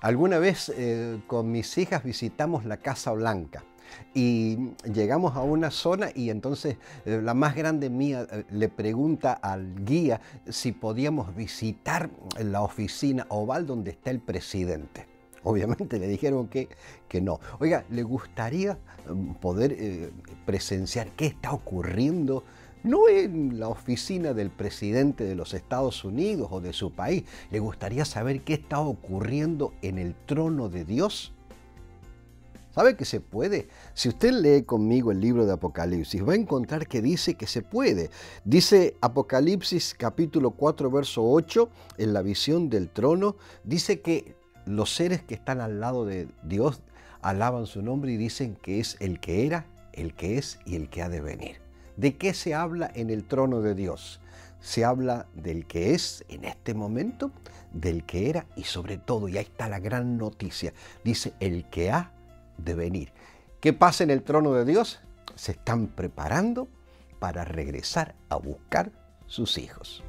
Alguna vez eh, con mis hijas visitamos la Casa Blanca y llegamos a una zona y entonces eh, la más grande mía eh, le pregunta al guía si podíamos visitar la oficina oval donde está el presidente. Obviamente le dijeron que, que no. Oiga, ¿le gustaría poder presenciar qué está ocurriendo no en la oficina del presidente de los Estados Unidos o de su país. ¿Le gustaría saber qué está ocurriendo en el trono de Dios? ¿Sabe que se puede? Si usted lee conmigo el libro de Apocalipsis, va a encontrar que dice que se puede. Dice Apocalipsis capítulo 4, verso 8, en la visión del trono, dice que los seres que están al lado de Dios alaban su nombre y dicen que es el que era, el que es y el que ha de venir. ¿De qué se habla en el trono de Dios? Se habla del que es en este momento, del que era y sobre todo, y ahí está la gran noticia, dice el que ha de venir. ¿Qué pasa en el trono de Dios? Se están preparando para regresar a buscar sus hijos.